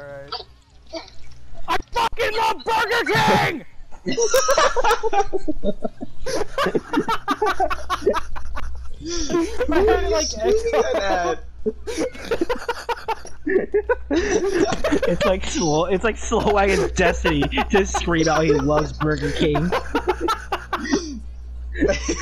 Alright. I fucking love Burger King! My head like it's like slow. It's like slow wagon destiny to scream out he loves Burger King.